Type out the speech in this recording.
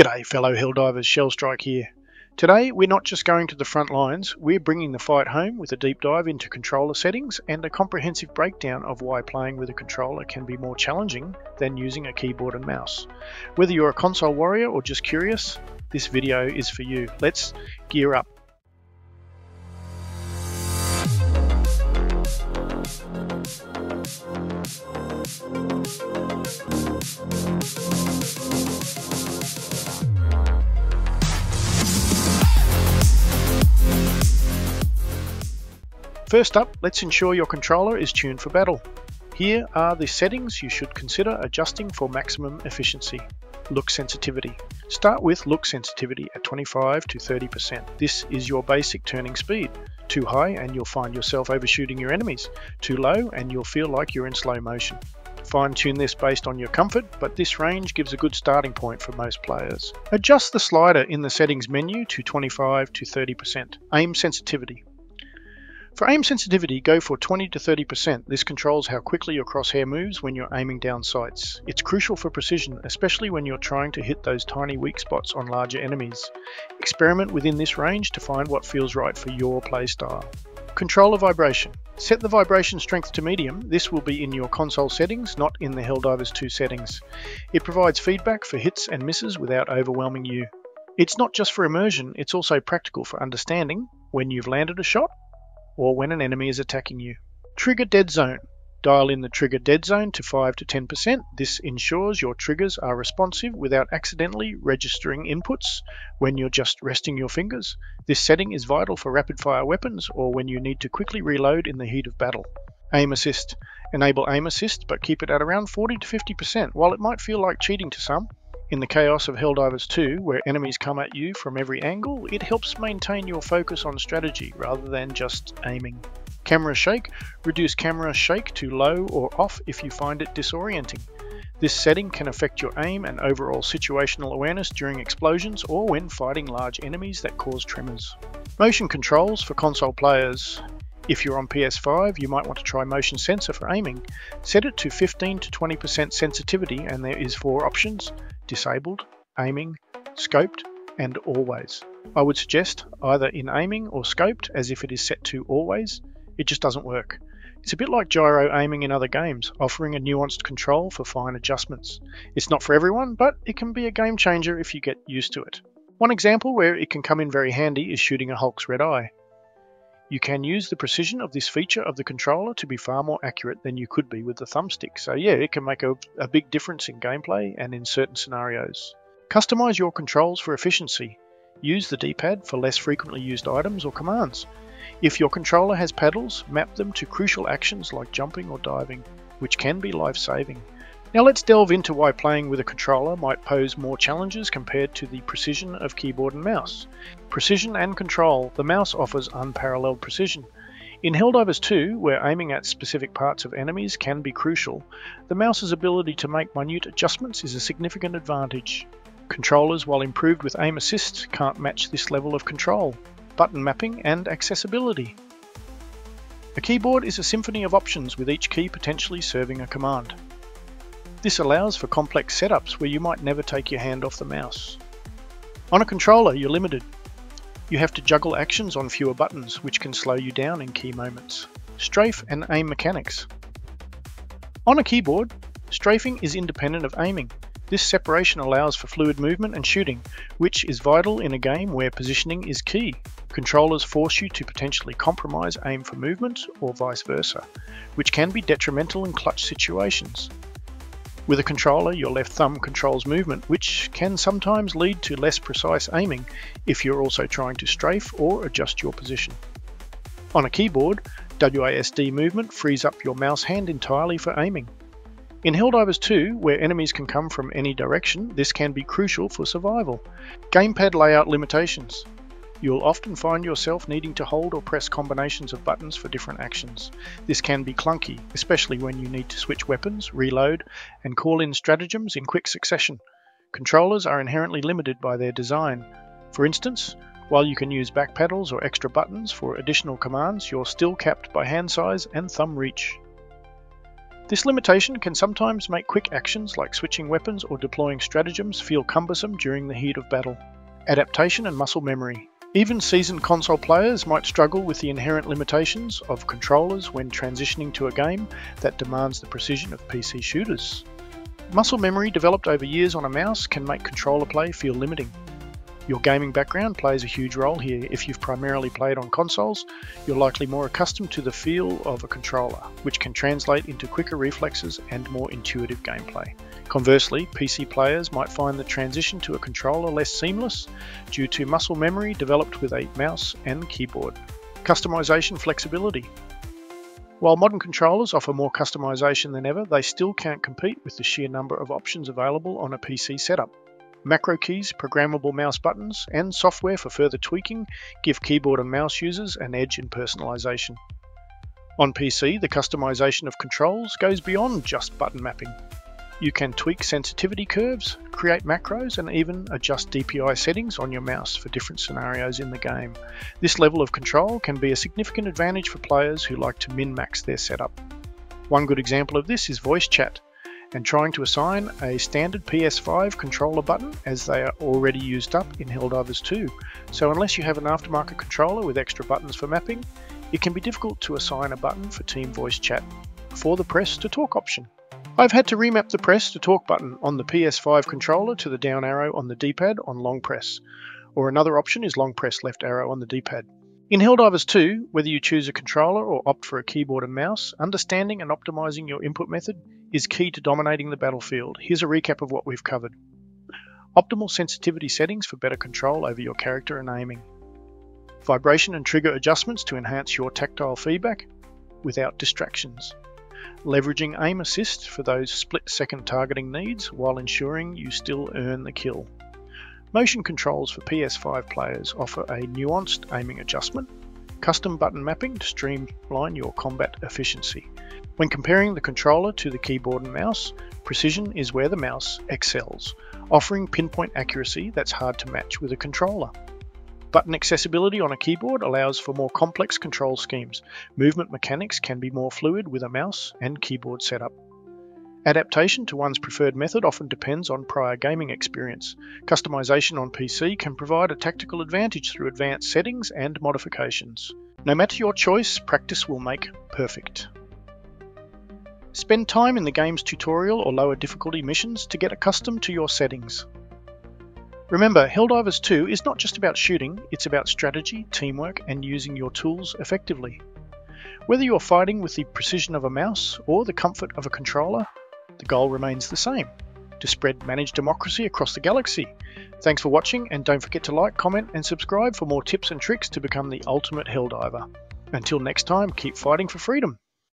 G'day fellow Helldivers, Shellstrike here. Today we're not just going to the front lines, we're bringing the fight home with a deep dive into controller settings and a comprehensive breakdown of why playing with a controller can be more challenging than using a keyboard and mouse. Whether you're a console warrior or just curious, this video is for you. Let's gear up. First up, let's ensure your controller is tuned for battle. Here are the settings you should consider adjusting for maximum efficiency. Look sensitivity. Start with look sensitivity at 25 to 30%. This is your basic turning speed. Too high and you'll find yourself overshooting your enemies. Too low and you'll feel like you're in slow motion. Fine tune this based on your comfort, but this range gives a good starting point for most players. Adjust the slider in the settings menu to 25 to 30%. Aim sensitivity. For aim sensitivity, go for 20 to 30%. This controls how quickly your crosshair moves when you're aiming down sights. It's crucial for precision, especially when you're trying to hit those tiny weak spots on larger enemies. Experiment within this range to find what feels right for your playstyle. Controller vibration. Set the vibration strength to medium. This will be in your console settings, not in the Helldivers 2 settings. It provides feedback for hits and misses without overwhelming you. It's not just for immersion, it's also practical for understanding when you've landed a shot or when an enemy is attacking you. Trigger dead zone. Dial in the trigger dead zone to 5 to 10%. This ensures your triggers are responsive without accidentally registering inputs when you're just resting your fingers. This setting is vital for rapid fire weapons or when you need to quickly reload in the heat of battle. Aim assist. Enable aim assist but keep it at around 40 to 50%. While it might feel like cheating to some, in the chaos of Helldivers 2, where enemies come at you from every angle, it helps maintain your focus on strategy rather than just aiming. Camera shake. Reduce camera shake to low or off if you find it disorienting. This setting can affect your aim and overall situational awareness during explosions or when fighting large enemies that cause tremors. Motion controls for console players. If you're on PS5, you might want to try motion sensor for aiming. Set it to 15 to 20% sensitivity and there is four options disabled, aiming, scoped, and always. I would suggest either in aiming or scoped as if it is set to always. It just doesn't work. It's a bit like gyro aiming in other games, offering a nuanced control for fine adjustments. It's not for everyone, but it can be a game changer if you get used to it. One example where it can come in very handy is shooting a Hulk's red eye. You can use the precision of this feature of the controller to be far more accurate than you could be with the thumbstick. So yeah, it can make a, a big difference in gameplay and in certain scenarios. Customize your controls for efficiency. Use the D-pad for less frequently used items or commands. If your controller has paddles, map them to crucial actions like jumping or diving, which can be life-saving. Now let's delve into why playing with a controller might pose more challenges compared to the precision of keyboard and mouse. Precision and control, the mouse offers unparalleled precision. In Helldivers 2, where aiming at specific parts of enemies can be crucial, the mouse's ability to make minute adjustments is a significant advantage. Controllers, while improved with aim assist, can't match this level of control, button mapping and accessibility. A keyboard is a symphony of options with each key potentially serving a command. This allows for complex setups where you might never take your hand off the mouse. On a controller, you're limited. You have to juggle actions on fewer buttons, which can slow you down in key moments. Strafe and aim mechanics. On a keyboard, strafing is independent of aiming. This separation allows for fluid movement and shooting, which is vital in a game where positioning is key. Controllers force you to potentially compromise aim for movement or vice versa, which can be detrimental in clutch situations. With a controller, your left thumb controls movement, which can sometimes lead to less precise aiming if you're also trying to strafe or adjust your position. On a keyboard, WASD movement frees up your mouse hand entirely for aiming. In Helldivers 2, where enemies can come from any direction, this can be crucial for survival. Gamepad layout limitations. You'll often find yourself needing to hold or press combinations of buttons for different actions. This can be clunky, especially when you need to switch weapons, reload, and call in stratagems in quick succession. Controllers are inherently limited by their design. For instance, while you can use back paddles or extra buttons for additional commands, you're still capped by hand size and thumb reach. This limitation can sometimes make quick actions like switching weapons or deploying stratagems feel cumbersome during the heat of battle. Adaptation and muscle memory. Even seasoned console players might struggle with the inherent limitations of controllers when transitioning to a game that demands the precision of PC shooters. Muscle memory developed over years on a mouse can make controller play feel limiting. Your gaming background plays a huge role here. If you've primarily played on consoles, you're likely more accustomed to the feel of a controller, which can translate into quicker reflexes and more intuitive gameplay. Conversely, PC players might find the transition to a controller less seamless due to muscle memory developed with a mouse and keyboard. Customization flexibility. While modern controllers offer more customization than ever, they still can't compete with the sheer number of options available on a PC setup. Macro keys, programmable mouse buttons, and software for further tweaking give keyboard and mouse users an edge in personalization. On PC, the customization of controls goes beyond just button mapping. You can tweak sensitivity curves, create macros, and even adjust DPI settings on your mouse for different scenarios in the game. This level of control can be a significant advantage for players who like to min-max their setup. One good example of this is voice chat, and trying to assign a standard PS5 controller button as they are already used up in Helldivers 2. So unless you have an aftermarket controller with extra buttons for mapping, it can be difficult to assign a button for team voice chat for the press to talk option. I've had to remap the press to talk button on the PS5 controller to the down arrow on the D-pad on long press, or another option is long press left arrow on the D-pad. In Helldivers 2, whether you choose a controller or opt for a keyboard and mouse, understanding and optimizing your input method is key to dominating the battlefield. Here's a recap of what we've covered. Optimal sensitivity settings for better control over your character and aiming. Vibration and trigger adjustments to enhance your tactile feedback without distractions. Leveraging aim assist for those split second targeting needs while ensuring you still earn the kill. Motion controls for PS5 players offer a nuanced aiming adjustment, custom button mapping to streamline your combat efficiency. When comparing the controller to the keyboard and mouse, precision is where the mouse excels, offering pinpoint accuracy that's hard to match with a controller. Button accessibility on a keyboard allows for more complex control schemes. Movement mechanics can be more fluid with a mouse and keyboard setup. Adaptation to one's preferred method often depends on prior gaming experience. Customization on PC can provide a tactical advantage through advanced settings and modifications. No matter your choice, practice will make perfect. Spend time in the game's tutorial or lower difficulty missions to get accustomed to your settings. Remember, Helldivers 2 is not just about shooting, it's about strategy, teamwork, and using your tools effectively. Whether you're fighting with the precision of a mouse or the comfort of a controller, the goal remains the same to spread managed democracy across the galaxy. Thanks for watching, and don't forget to like, comment, and subscribe for more tips and tricks to become the ultimate Helldiver. Until next time, keep fighting for freedom.